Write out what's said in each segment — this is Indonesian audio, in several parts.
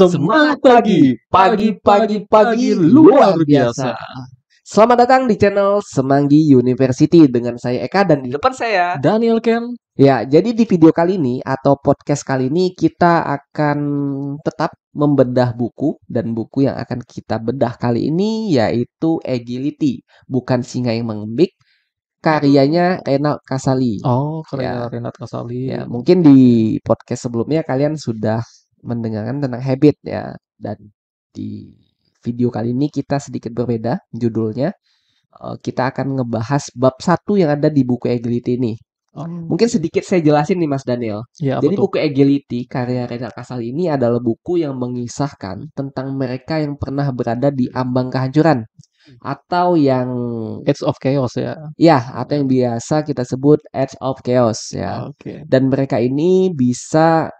Semangat pagi, pagi, pagi, pagi luar biasa. Selamat datang di channel Semanggi University dengan saya Eka dan di depan saya. Daniel Ken. Ya, jadi di video kali ini atau podcast kali ini kita akan tetap membedah buku dan buku yang akan kita bedah kali ini yaitu Agility, bukan singa yang mengembik, karyanya Renat Kasali. Oh, karya Ya. Renat Kasali. Ya, mungkin di podcast sebelumnya kalian sudah mendengarkan tentang habit ya dan di video kali ini kita sedikit berbeda judulnya Eh, kita akan ngebahas bab satu yang ada di buku Agility ini. Oh, Mungkin sedikit saya jelasin nih Mas Daniel. ya, Jadi tuh? buku Agility karya Renat Kasali ini adalah buku yang mengisahkan tentang mereka yang pernah berada di ambang kehancuran atau yang Edge of Chaos ya. ya atau yang biasa kita sebut edge of chaos ya Oke. dan mereka ini bisa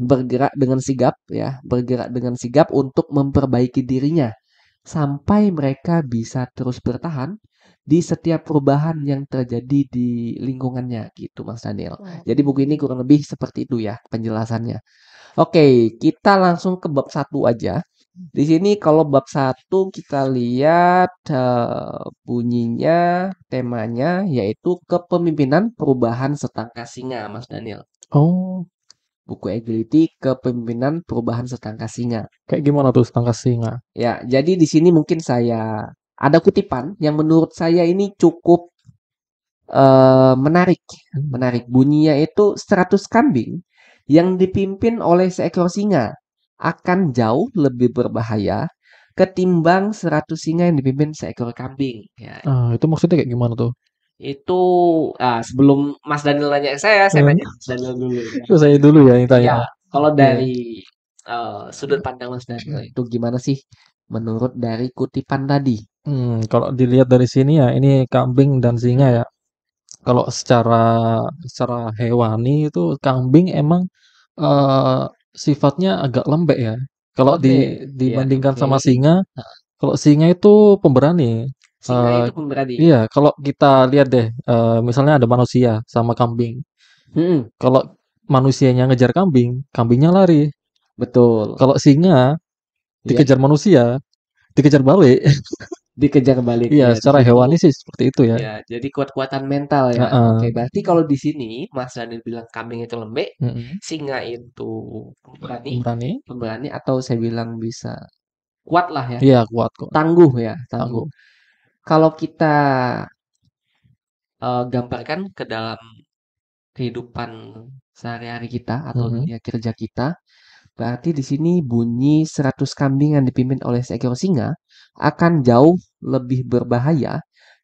bergerak dengan sigap ya, bergerak dengan sigap untuk memperbaiki dirinya sampai mereka bisa terus bertahan di setiap perubahan yang terjadi di lingkungannya gitu Mas Daniel. Jadi buku ini kurang lebih seperti itu ya penjelasannya. Oke, kita langsung ke bab satu aja. Di sini kalau bab satu kita lihat eh, bunyinya, temanya yaitu kepemimpinan perubahan setangka singa, Mas Daniel. Oh, Buku Agility kepemimpinan perubahan setangka singa. kayak gimana tuh tangkas singa? Ya, jadi di sini mungkin saya ada kutipan yang menurut saya ini cukup eh, menarik. Menarik. Bunyinya itu 100 kambing yang dipimpin oleh seekor singa akan jauh lebih berbahaya ketimbang 100 singa yang dipimpin seekor kambing. Ya, Ah, itu maksudnya kayak gimana tuh? Itu ah, sebelum Mas Daniel nanya ke saya, saya Hmm. nanya Mas Daniel dulu. ya. Saya dulu ya yang tanya. Ya, kalau Iya. dari eh, sudut pandang Mas Daniel itu gimana sih menurut dari kutipan tadi? Hmm, kalau dilihat dari sini ya, ini kambing dan singa ya. Kalau secara secara hewani itu kambing emang eh, sifatnya agak lembek ya. Kalau di Oke, dibandingkan iya, sama oke. singa, kalau singa itu pemberani. Singa Eh, itu pemberani. Iya, kalau kita lihat deh, eh, misalnya ada manusia sama kambing. Mm-mm, Kalau manusianya ngejar kambing, kambingnya lari. betul. Kalau singa Iya, dikejar manusia, dikejar balik. dikejar balik Iya, ya secara hewani sih seperti itu ya. Ya, jadi kuat-kuatan mental ya. Heeh. Oke, berarti kalau di sini Mas Daniel bilang kambing itu lembek, Mm-mm. singa itu pemberani, Pemberani. pemberani atau saya bilang bisa kuat lah ya, Iya, kuat kok. tangguh ya, tangguh. Tangguh. Kalau kita eh, gambarkan ke dalam kehidupan sehari-hari kita atau Mhm. dunia kerja kita, berarti di sini bunyi 100 kambing yang dipimpin oleh seekor singa akan jauh lebih berbahaya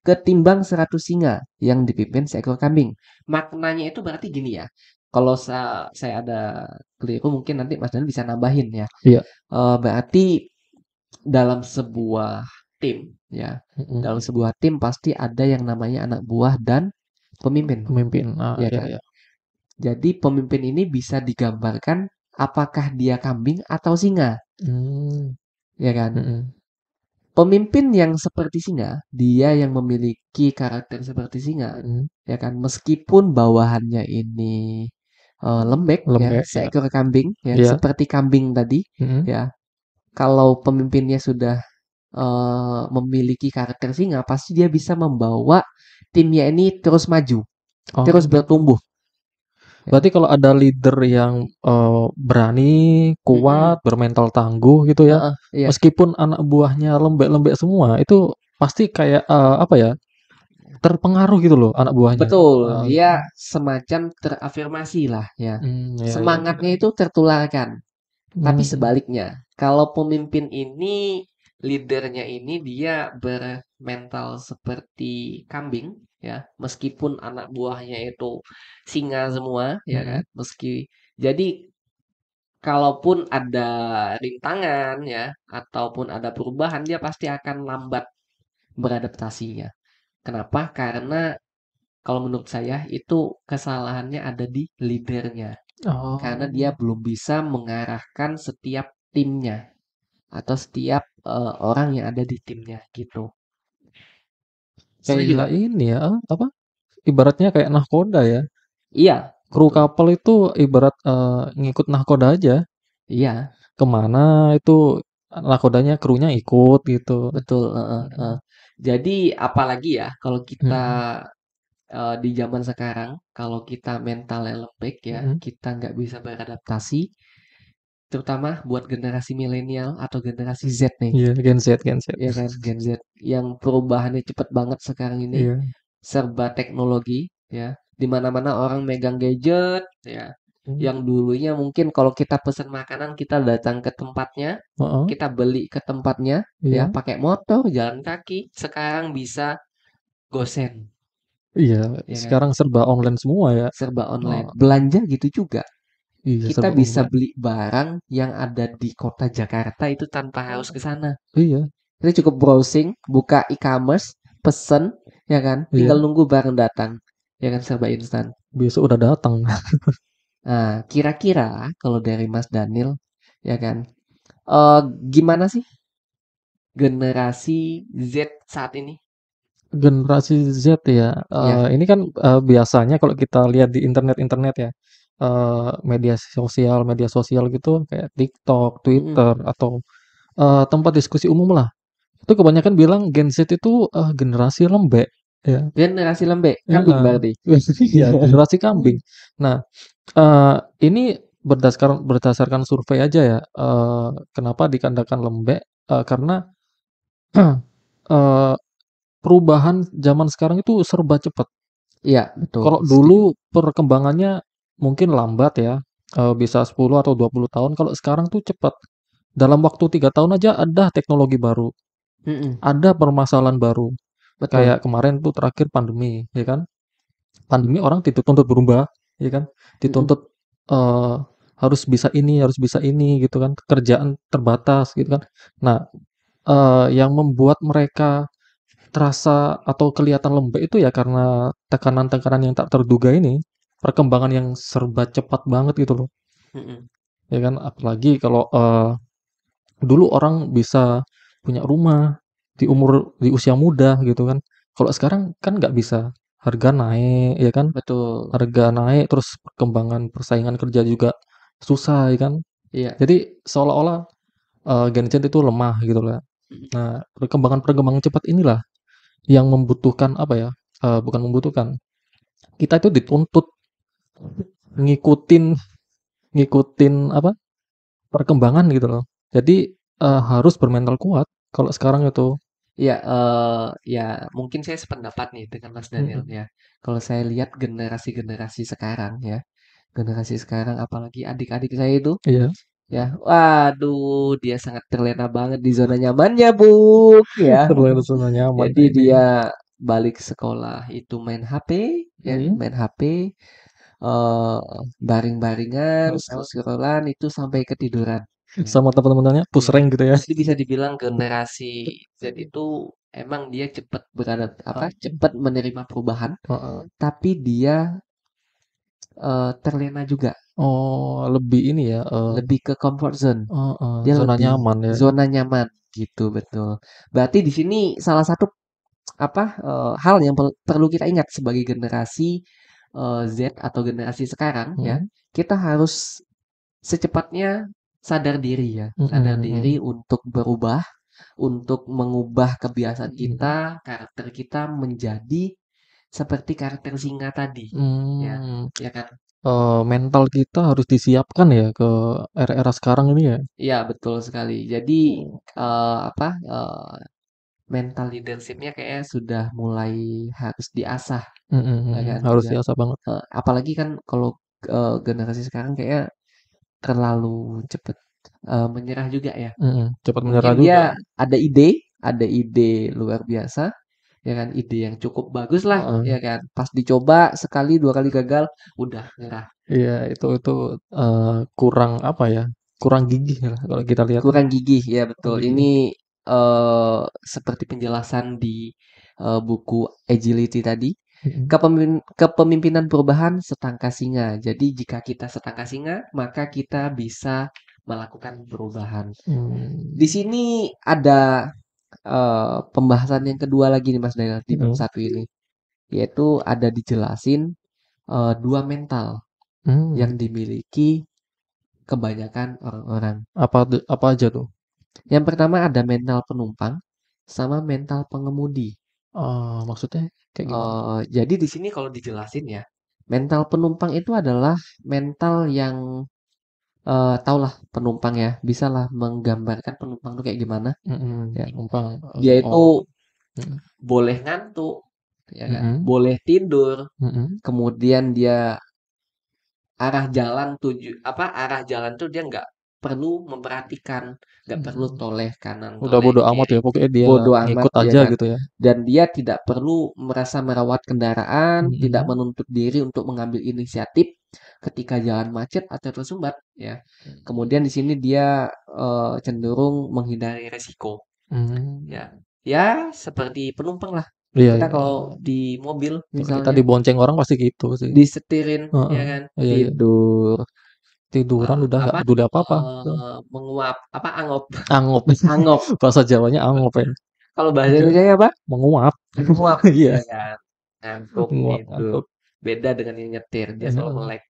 ketimbang 100 singa yang dipimpin seekor kambing. Maknanya itu berarti gini ya. Kalau sa- saya ada keliru mungkin nanti Mas Dan bisa nambahin ya. Iya. Eh, berarti dalam sebuah tim ya, Mm-mm. dalam sebuah tim pasti ada yang namanya anak buah dan pemimpin. Pemimpin. Ah, Iya iya, kan? iya. Jadi pemimpin ini bisa digambarkan apakah dia kambing atau singa, Hmm. ya kan? Mm-mm. Pemimpin yang seperti singa, dia yang memiliki karakter seperti singa, Mm-mm. ya kan? Meskipun bawahannya ini eh, lembek, ya, Lembek, ya. seekor kambing, ya, Iya. seperti kambing tadi, Mm-mm. ya. Kalau pemimpinnya sudah eh, memiliki karakter singa, pasti dia bisa membawa timnya ini terus maju, Oh, terus bertumbuh. berarti kalau ada leader yang eh, berani, kuat, bermental tangguh gitu ya, Heeh, iya. meskipun anak buahnya lembek-lembek semua, itu pasti kayak eh, apa ya? Terpengaruh gitu loh anak buahnya. Betul, Ah, dia semacam terafirmasi lah ya. hmm, iya, iya. Semangatnya itu tertularkan. Tapi Hmm. sebaliknya, kalau pemimpin ini, leadernya ini dia bermental seperti kambing ya, meskipun anak buahnya itu singa semua ya Mm-mm. kan. Meski jadi kalaupun ada rintangan ya ataupun ada perubahan dia pasti akan lambat beradaptasinya. Kenapa? Karena kalau menurut saya itu kesalahannya ada di leadernya. Oh. Karena dia belum bisa mengarahkan setiap timnya atau setiap eh, orang yang ada di timnya gitu. Setuju kayak nggak? ini ya, apa? Ibaratnya kayak nahkoda ya. Iya, Kru kapal itu ibarat eh, ngikut nahkoda aja. Iya, ke mana itu nakodanya krunya ikut gitu. Betul, Mhm. heeh. Jadi apalagi ya kalau kita, Mhm. eee, di zaman sekarang kalau kita mentalnya lembek ya, Mhm. kita nggak bisa beradaptasi, terutama buat generasi milenial atau generasi Z nih, Iya, Gen Z Gen Z. ya kan, Gen Z yang perubahannya cepet banget sekarang ini, Iya. serba teknologi ya, di mana-mana orang megang gadget ya, Mmm. yang dulunya mungkin kalau kita pesen makanan kita datang ke tempatnya, Heeh. kita beli ke tempatnya ya, Iya. pakai motor, jalan kaki, sekarang bisa gosen. Iya, Ya kan? sekarang serba online semua ya. Serba online. Heeh. Belanja gitu juga. Iya, Kita bisa online. beli barang yang ada di kota Jakarta itu tanpa harus ke sana. Iya. Kita cukup browsing, buka e-commerce, pesen, ya kan, tinggal Iya. nunggu barang datang, ya kan, serba instan. Besok udah datang. Nah, kira-kira kalau dari Mas Daniel, ya kan, eee, gimana sih generasi Z saat ini? Generasi Z ya, Iya. eee, ini kan, eee, biasanya kalau kita lihat di internet-internet ya, eee, media sosial media sosial gitu kayak TikTok, Mhm. Twitter, atau, eee, tempat diskusi umum lah, itu kebanyakan bilang Gen Z itu, eee, generasi lembek, ya. Generasi lembek, kambing Heeh. berarti? Iya, generasi kambing. Nah, eee, ini berdasarkan berdasarkan survei aja ya, eee, kenapa dikatakan lembek, eee, karena, eee, perubahan zaman sekarang itu serba cepet. Iya, betul, Kalau setuju. dulu perkembangannya mungkin lambat ya, eee, bisa 10 atau 20 tahun, kalau sekarang tuh cepet. Dalam waktu 3 tahun aja ada teknologi baru, Mhm. ada permasalahan baru. Betul. Kayak kemarin tuh terakhir pandemi, ya kan. Pandemi orang dituntut berubah, ya kan, Mhm. dituntut, eee, harus bisa ini harus bisa ini gitu kan, kerjaan terbatas gitu kan. Nah, eee, yang membuat mereka terasa atau kelihatan lembek itu ya karena tekanan-tekanan yang tak terduga ini, perkembangan yang serba cepat banget gitu loh. Mhm. Ya kan, apalagi kalau, eee, dulu orang bisa punya rumah di umur di usia muda gitu kan, kalau sekarang kan nggak bisa, harga naik ya kan, Betul. harga naik terus perkembangan persaingan kerja juga susah ya kan. Iya. Jadi seolah-olah, eee, Gen Z itu lemah gitu lah. Mhm. Nah, perkembangan-perkembangan cepat inilah yang membutuhkan apa ya, eee, bukan membutuhkan, kita itu dituntut ngikutin ngikutin apa, perkembangan gitu loh. Jadi, eee, harus bermental kuat kalau sekarang itu. Iya, eee, ya mungkin saya sependapat nih dengan Mas Daniel Mhm. ya. Kalau saya lihat generasi-generasi sekarang ya, generasi sekarang apalagi adik-adik saya itu, Iya. ya, waduh dia sangat terlena banget di zona nyamannya, Bung, ya. Terlena zona nyaman Jadi ini. dia balik sekolah itu main HP ya, Mhm. main HP, eee, baring-baringan, scroll-scroll-an itu sampai ketiduran. Sama temen-temennya push Iya. rank gitu ya. Jadi bisa dibilang generasi Z itu emang dia cepet beradap apa, Heeh. cepet menerima perubahan, Heeh. tapi dia eee, terlena juga. Oh, lebih ini ya, eee Lebih ke comfort zone. Heeh, Dia zona lebih nyaman ya. zona nyaman gitu, betul. Berarti di sini salah satu apa, eee, hal yang perlu kita ingat sebagai generasi, eee, Z atau generasi sekarang ya, Mhm. kita harus secepatnya sadar diri ya, Mhm sadar mhm. diri untuk berubah, untuk mengubah kebiasaan Mhm. kita, karakter kita menjadi seperti karakter singa tadi, ya, Mmm, ya kan? eee, mental kita harus disiapkan ya ke era-era sekarang ini ya. Iya, betul sekali. Jadi, eee, apa, eee, mental leadership-nya kayaknya sudah mulai harus diasah, ya mhm, kan, harus diasah banget. Eee, apalagi kan kalau, eee, generasi sekarang kayaknya terlalu cepet, eee, menyerah juga ya. Mhm, cepat menyerah Mungkin juga. dia ada ide ada ide luar biasa, ya kan, ide yang cukup bagus lah, Heeh. ya kan, pas dicoba sekali, 2 kali gagal, udah nyerah. Iya, itu itu, eee, kurang apa ya, kurang gigih lah kalau kita lihat. Kurang gigih, ya betul. gigih. Ini, eee, seperti penjelasan di, eee, buku Agility tadi, Mhm. kepemim kepemimpinan perubahan setangkah singa. Jadi jika kita setangkah singa, maka kita bisa melakukan perubahan. Di Mmm. sini ada, eee, pembahasan yang kedua lagi nih Mas Daniel di bab Mhm. 1 ini, yaitu ada dijelasin, eee, 2 mental yang Mmm. dimiliki kebanyakan orang-orang. Apa apa aja tuh? Yang pertama ada mental penumpang sama mental pengemudi. Oh, maksudnya kayak gimana? Eee, jadi di sini kalau dijelasin ya, mental penumpang itu adalah mental yang, eee, tahulah penumpang ya, bisalah menggambarkan penumpang tuh kayak gimana, Mhm, ya. penumpang, Dia eee, oh, itu mhm. boleh ngantuk, ya kan, Mhm. boleh tidur, Mhm. kemudian dia arah jalan tuju apa, arah jalan tuh dia nggak perlu memperhatikan, nggak perlu Mhm. toleh kanan, Udah toleh bodo amat ya, pokoknya dia bodo amat, ngikut ya aja kan. gitu ya? Dan dia tidak perlu merasa merawat kendaraan, tidak Mhm. menuntut diri untuk mengambil inisiatif ketika jalan macet atau tersumbat, ya. Mhm. Kemudian di sini dia, eee, cenderung menghindari resiko, Mmm. ya. Ya seperti penumpang lah, Iya kita iya. kalau di mobil Kalau kita misalnya dibonceng orang pasti gitu sih. disetirin, Heeh, ya kan, iya iya. Tidur, Tiduran eee, udah nggak apa, peduli apa-apa, tuh. eee, menguap, apa, angop, Angop, angop. bahasa Jawanya angop ya. Kalau bahasa Iya, Indonesianya apa? menguap. Menguap, Iya. ya kan, ngantuk, Menguap, tidur. ngantuk. Beda dengan yang nyetir, dia selalu melek.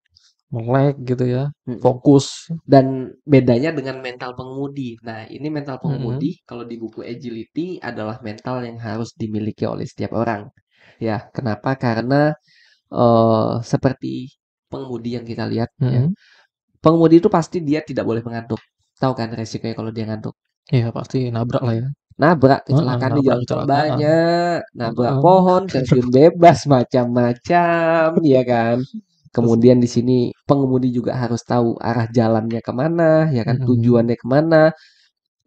Melek gitu ya, Mhm. fokus. Dan bedanya dengan mental pengemudi. Nah, ini mental pengemudi kalau di buku Agility adalah mental yang harus dimiliki oleh setiap orang. Ya, kenapa? Karena, eee, seperti pengemudi yang kita lihat ya, Mhm. Pengemudi itu pasti dia tidak boleh mengantuk. Tahu kan resikonya kalau dia ngantuk? Iya pasti nabrak lah ya. Nabrak, Heeh, kecelakaan di jalan tol banyak, nabrak Heeh. pohon, terjun bebas, macam-macam, ya kan. Kemudian di sini pengemudi juga harus tahu arah jalannya ke mana, ya kan, tujuannya ke mana.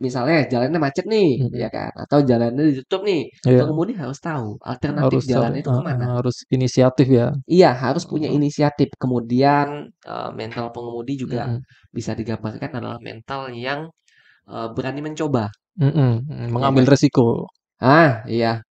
Misalnya jalannya macet nih, Mhm. ya kan, atau jalannya ditutup nih, Iya. pengemudi harus tahu alternatif Harus jalan itu heeh, ke mana. harus inisiatif ya. Iya, harus punya inisiatif. Kemudian, eee, mental pengemudi juga Mhm. bisa digambarkan adalah mental yang, eee, berani mencoba. Mhm, Ya mengambil kan. resiko. Ah, iya.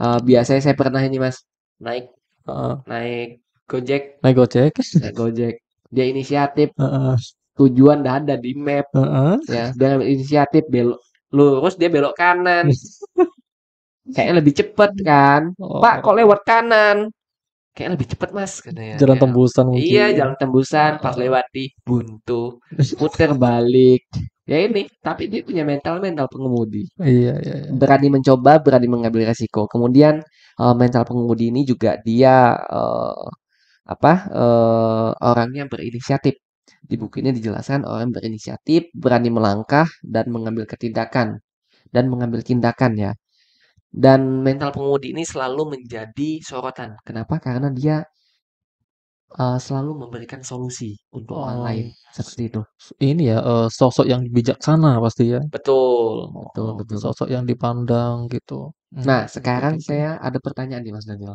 Eee, biasanya saya pernah ini Mas, naik Heeh. naik Gojek. Naik Gojek. Naik Gojek. Dia inisiatif, Heeh. Tujuan udah ada di map, Heeh. ya. Ngambil inisiatif belok lurus, dia belok kanan. Kayaknya lebih cepet kan, "Pak, kok Oh. lewat kanan?" "Kayaknya lebih cepet Mas," katanya, Jalan ya. tembusan mungkin. Iya, jalan tembusan, pas lewati buntu, puter balik. Ya ini, tapi dia punya mental mental pengemudi. Iya iya iya. Berani mencoba, berani mengambil resiko. Kemudian, eee, mental pengemudi ini juga dia, eee, apa, eee, orangnya berinisiatif. Di buku ini dijelaskan orang berinisiatif, berani melangkah dan mengambil ketindakan dan mengambil tindakan ya. Dan mental pengemudi ini selalu menjadi sorotan. Kenapa? Karena dia eee, selalu memberikan solusi untuk orang Oh, lain, iya. seperti itu. Ini ya, eee, sosok yang bijaksana pasti ya. Betul, betul Oh, betul. sosok yang dipandang gitu. Mmm, Nah, sekarang saya ada pertanyaan nih Mas Daniel.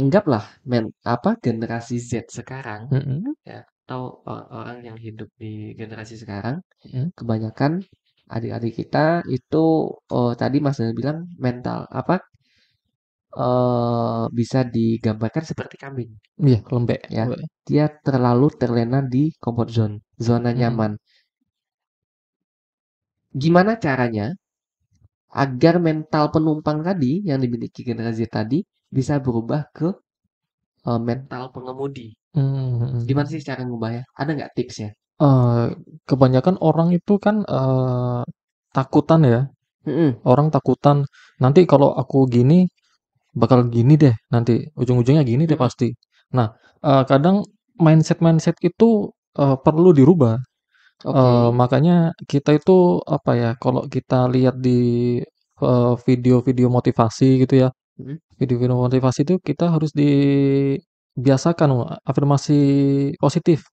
Anggaplah men apa, generasi Z sekarang, Mhm. ya, atau orang-orang yang hidup di generasi sekarang, Mhm. kebanyakan adik-adik kita itu, eee, tadi Mas Daniel bilang mental apa, eee, bisa digambarkan seperti kambing. Iya, lembek, Ya, lembek. dia terlalu terlena di comfort zone, zona Mhm. nyaman. Gimana caranya agar mental penumpang tadi yang dimiliki generasi tadi bisa berubah ke, eee, mental pengemudi? Mmm, Gimana mhm. sih cara ngubahnya? Ada nggak tipsnya? Eee, kebanyakan orang itu kan, eee, takutan ya. Mhm. Orang takutan, "Nanti kalau aku gini, bakal gini deh nanti, ujung-ujungnya gini deh Mhm. pasti." Nah, eee, kadang mindset-mindset itu, eee, perlu dirubah. Eee, Oke. makanya kita itu, apa ya, kalau kita lihat di, video-video motivasi gitu ya, Mhm. Video-video motivasi itu kita harus dibiasakan afirmasi positif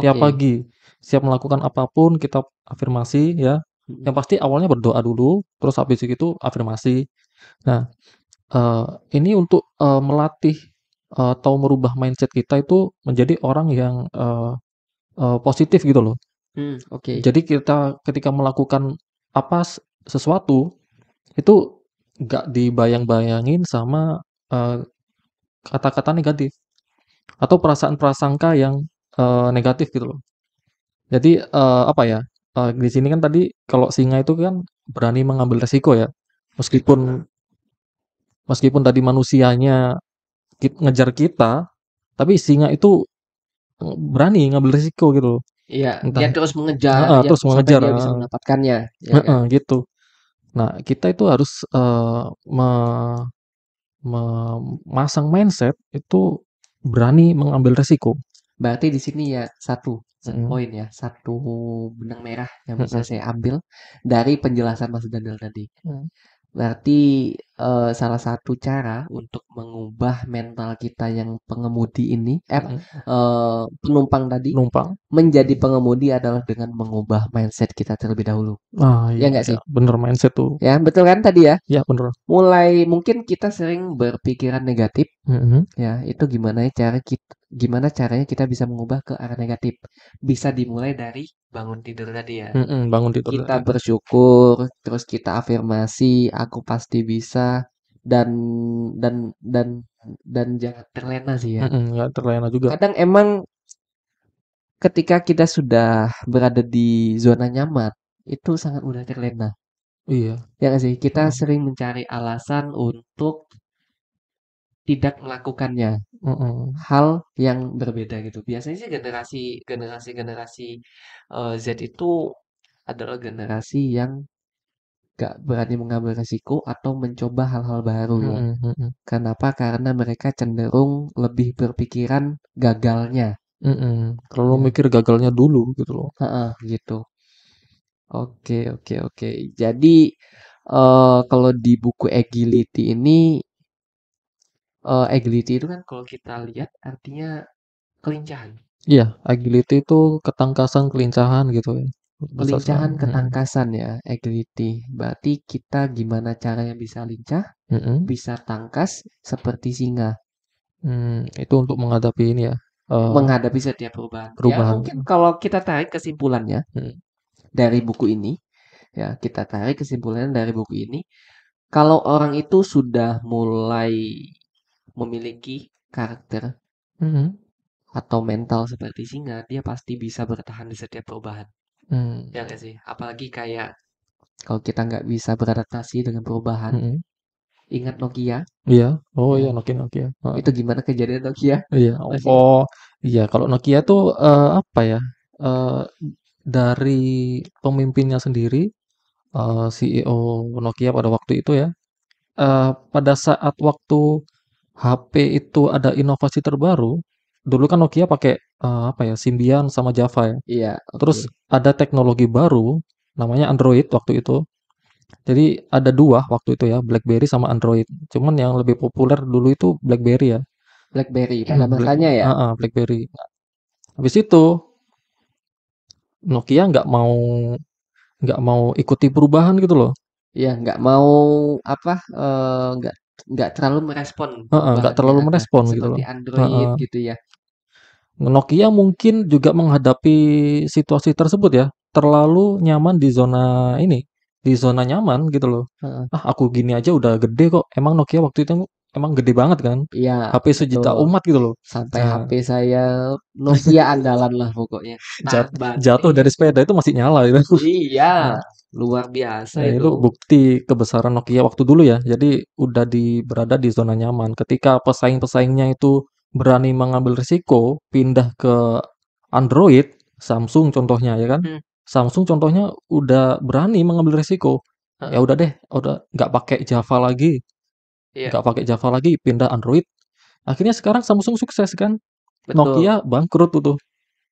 tiap Oke. pagi. Setiap melakukan apa pun kita afirmasi ya. Yang Mhm. pasti awalnya berdoa dulu, terus habis itu afirmasi. Nah, eee, ini untuk, eee, melatih atau merubah mindset kita itu menjadi orang yang, eee eee, positif gitu loh. Mmm, oke. Jadi kita ketika melakukan apa, se sesuatu, itu nggak dibayang-bayangin sama, eee, kata-kata negatif atau perasaan prasangka yang, eee, negatif gitu loh. Jadi, eee, apa ya, eee, di sini kan tadi kalau singa itu kan berani mengambil resiko ya. Meskipun meskipun tadi manusianya kit ngejar kita, tapi singa itu eee, berani ngambil resiko gitu loh. Iya, Entah dia terus mengejar heeh, ya terus sampai mengejar, dia bisa heeh. mendapatkannya, ya kan? Heeh, gitu. Nah, kita itu harus, eee, me memasang mindset itu berani mengambil resiko. Berarti di sini ya satu Mhm. poin ya, satu benang merah yang bisa Mhm. saya ambil dari penjelasan Mas Daniel tadi. Mmm. Berarti, eee, salah satu cara untuk mengubah mental kita yang pengemudi ini eh, eee, penumpang tadi Penumpang. menjadi pengemudi adalah dengan mengubah mindset kita terlebih dahulu. Ah, Ya iya nggak iya, sih? bener mindset tuh. Ya, betul kan tadi ya? Iya, bener. Mulai mungkin kita sering berpikiran negatif, Mhm. ya itu gimana cara kit gimana caranya kita bisa mengubah ke arah negatif. Bisa dimulai dari bangun tidur tadi ya. Mhm, bangun tidur Kita bersyukur, terus kita afirmasi, "Aku pasti bisa," dan dan dan dan jangan terlena sih ya. Nggak terlena juga. Kadang emang ketika kita sudah berada di zona nyaman, itu sangat mudah terlena. Iya. Ya nggak sih? Kita Heeh. sering mencari alasan untuk tidak melakukannya. Mhm. Hal yang berbeda gitu. Biasanya sih generasi generasi-generasi, eee, Z itu adalah generasi yang nggak berani mengambil resiko atau mencoba hal-hal baru ya. Mhm mhm. Kenapa? Karena mereka cenderung lebih berpikiran gagalnya. Mhm, terlalu Ya. mikir gagalnya dulu gitu loh. Heeh, gitu. Oke oke oke. Jadi, eee, kalau di buku Agility ini eee, Agility itu kan kalau kita lihat artinya kelincahan. Iya, agility itu ketangkasan, kelincahan gitu ya. Kelincahan, mhm. ketangkasan ya, agility. Berarti kita gimana caranya bisa lincah, Mhm. bisa tangkas seperti singa. Mmm, itu untuk menghadapi ini ya, eee, Menghadapi setiap perubahan. Ya perubahan. mungkin kalau kita tarik kesimpulannya Mhm. dari buku ini, ya kita tarik kesimpulannya dari buku ini, kalau orang itu sudah mulai memiliki karakter Mhm. atau mental seperti singa, dia pasti bisa bertahan di setiap perubahan. Mmm. Ya nggak sih? Apalagi kayak kalau kita nggak bisa beradaptasi dengan perubahan, Mhm. ingat Nokia? Iya. Oh Ya. iya, Nokia Nokia, heeh. Itu gimana kejadian Nokia? Iya. Masih Oh, iya kalau Nokia tuh, eee, apa ya, eee, dari pemimpinnya sendiri, eee, CEO Nokia pada waktu itu ya, eee, pada saat waktu HP itu ada inovasi terbaru, dulu kan Nokia pakai, eee, apa ya, Symbian sama Java ya. Iya, Terus oke. ada teknologi baru namanya Android waktu itu. Jadi ada 2 waktu itu ya, BlackBerry sama Android. Cuman yang lebih populer dulu itu BlackBerry ya. BlackBerry pada Black masanya ya? heeh, BlackBerry. Nah, habis itu Nokia nggak mau nggak mau ikuti perubahan gitu loh. Iya, nggak mau apa, eee, nggak nggak terlalu merespon Heeh, nggak perubahan yang terlalu ada. merespon gitu Seperti loh. Android Heeh. gitu ya. Nokia mungkin juga menghadapi situasi tersebut ya, terlalu nyaman di zona ini, di zona nyaman gitu loh. Heeh. "Ah, aku gini aja udah gede kok." Emang Nokia waktu itu emang gede banget kan, Iya, HP sejuta betul. umat gitu loh. Sampai Nah HP saya Nokia andalan lah pokoknya. Jat Tahan jatuh dari sepeda itu masih nyala itu. Iya, Nah luar biasa nah itu itu. bukti kebesaran Nokia waktu dulu ya. Jadi udah di berada di zona nyaman. Ketika pesaing-pesaingnya itu berani mengambil risiko pindah ke Android, Samsung contohnya ya kan. Hmm. Samsung contohnya udah berani mengambil risiko. Ya Heeh. udah deh, udah nggak pakai Java lagi, Iya. nggak pakai Java lagi, pindah Android. Akhirnya sekarang Samsung sukses kan. Betul. Nokia bangkrut tuh tuh.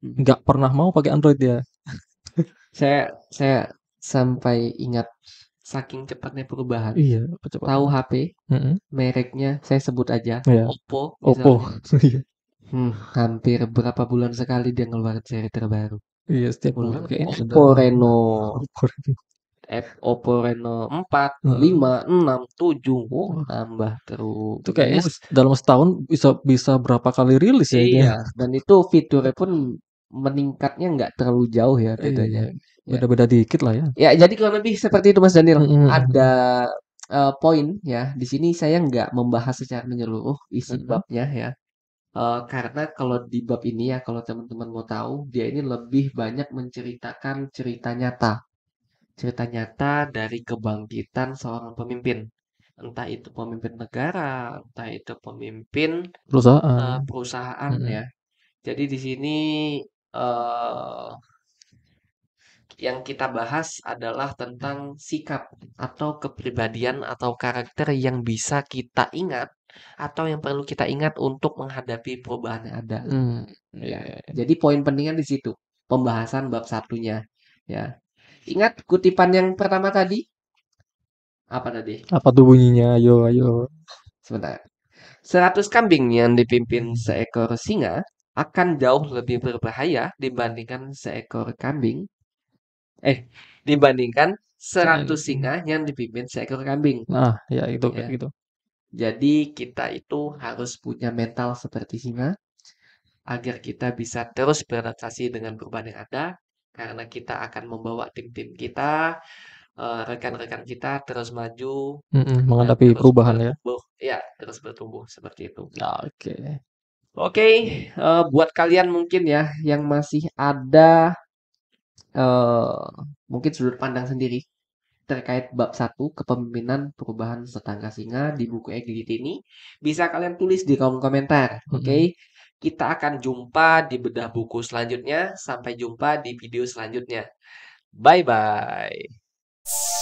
Mhm. Nggak pernah mau pakai Android dia. Saya saya sampai ingat saking cepatnya perubahan. Iya, Tahu kecepatan. HP, Mhm. mereknya saya sebut aja, Iya. Oppo Oppo. misalnya. Iya. Hmm, hampir berapa bulan sekali dia ngeluarin seri terbaru. Iya, setiap bulan kayaknya Oppo udah Reno Oppo Reno. F Oppo Reno 4, Heeh. 5, 6, 7, oh nambah Itu kayaknya terus. dalam setahun bisa bisa berapa kali rilis ya dia. Iya, dan itu fiturnya pun meningkatnya nggak terlalu jauh ya bedanya. Iya, Ya. beda-beda dikit lah ya. Ya, jadi kurang lebih seperti itu Mas Daniel. Mhm mhm. Ada, eee, poin ya, di sini saya nggak membahas secara menyeluruh isi Mhm. babnya ya. Eee, karena kalau di bab ini ya, kalau teman-teman mau tahu, dia ini lebih banyak menceritakan cerita nyata. Cerita nyata dari kebangkitan seorang pemimpin. Entah itu pemimpin negara, entah itu pemimpin, Perusahaan. perusahaan Mhm. ya. Jadi di sini uh, yang kita bahas adalah tentang sikap atau kepribadian atau karakter yang bisa kita ingat atau yang perlu kita ingat untuk menghadapi perubahan yang ada. Hmm, ya. Jadi poin pentingnya di situ pembahasan bab satunya. Ya, ingat kutipan yang pertama tadi apa tadi? Apa tuh bunyinya? Ayo, ayo. Sebentar. Seratus kambing yang dipimpin seekor singa akan jauh lebih berbahaya dibandingkan seekor kambing eh dibandingkan 100 singa yang dipimpin seekor kambing. Nah, ya itu ya. gitu. Jadi kita itu harus punya mental seperti singa agar kita bisa terus beradaptasi dengan perubahan yang ada karena kita akan membawa tim-tim kita eh, rekan-rekan kita terus maju mm -mm, menghadapi terus perubahan ya ya terus bertumbuh seperti itu oke okay. Oke okay, uh, buat kalian mungkin ya yang masih ada uh, mungkin sudut pandang sendiri terkait bab satu kepemimpinan perubahan setangga singa di buku Eglit ini bisa kalian tulis di kolom komentar oke? Okay? kita akan jumpa di bedah buku selanjutnya. Sampai jumpa di video selanjutnya. Bye bye